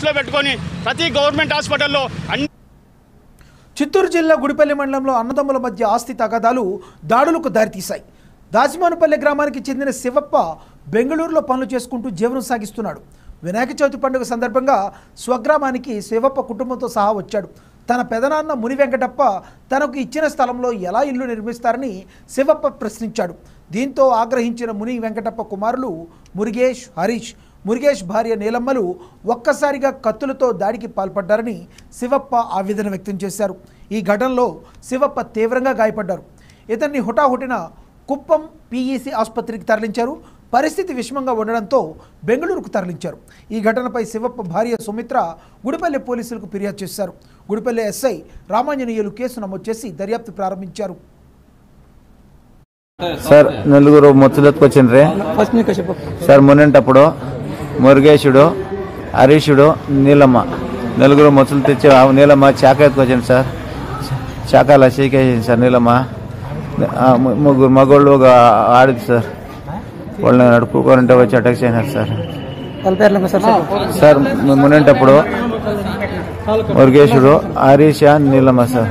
దృష్టిలో పెట్టుకొని ప్రతి గవర్నమెంట్ హాస్పిటల్లో అన్ని చిత్తూరు జిల్లా గుడిపల్లి మండలంలో అన్నదమ్ముల మధ్య ఆస్తి తగాదాలు దాడులకు దారితీశాయి. దాసిమానుపల్లె గ్రామానికి చెందిన శివప్ప బెంగళూరులో పనులు చేసుకుంటూ జీవనం సాగిస్తున్నాడు. వినాయక చవితి పండుగ సందర్భంగా స్వగ్రామానికి శివప్ప కుటుంబంతో సహా వచ్చాడు. తన పెదనాన్న ముని వెంకటప్ప తనకు ఇచ్చిన స్థలంలో ఎలా ఇల్లు నిర్మిస్తారని శివప్ప ప్రశ్నించాడు. దీంతో ఆగ్రహించిన ముని వెంకటప్ప కుమారులు మురిగేష్ హరీష్ మురుగేష్ భార్య నీలమ్మలు ఒక్కసారిగా కత్తులతో దాడికి పాల్పడ్డారని శివప్ప ఆవేదన వ్యక్తం చేశారు. ఈ ఘటనలో శివప్ప తీవ్రంగా గాయపడ్డారు. ఇతన్ని హుటాహుటిన కుప్పం పీఈసీ ఆసుపత్రికి తరలించారు. పరిస్థితి విషమంగా ఉండడంతో బెంగళూరుకు తరలించారు. ఈ ఘటనపై శివప్ప భార్య సుమిత్ర గుడిపల్లి పోలీసులకు ఫిర్యాదు చేశారు. గుడిపల్లి ఎస్ఐ రామాంజనేయులు కేసు నమోదు చేసి దర్యాప్తు ప్రారంభించారు. సార్ నలుగురు మొత్తులెత్తుకొచ్చిండ్రి సార్ మునింటప్పుడు మురుగేశుడు హరీషుడు నీలమ్మ. నలుగురు మొత్తులు తెచ్చి నీలమ్మ చాక ఎత్తుకొచ్చింది సార్. చాకాల చీకేసింది సార్ నీలమ్మ. ముగ్గురు మగోళ్ళు ఒక ఆడిది సార్. వాళ్ళని నడుపుకోరంటే వచ్చి అటాక్ చేసినారు సార్. సార్? మునింటప్పుడు మురుగేశుడు హరీష నీలమ్మ సార్.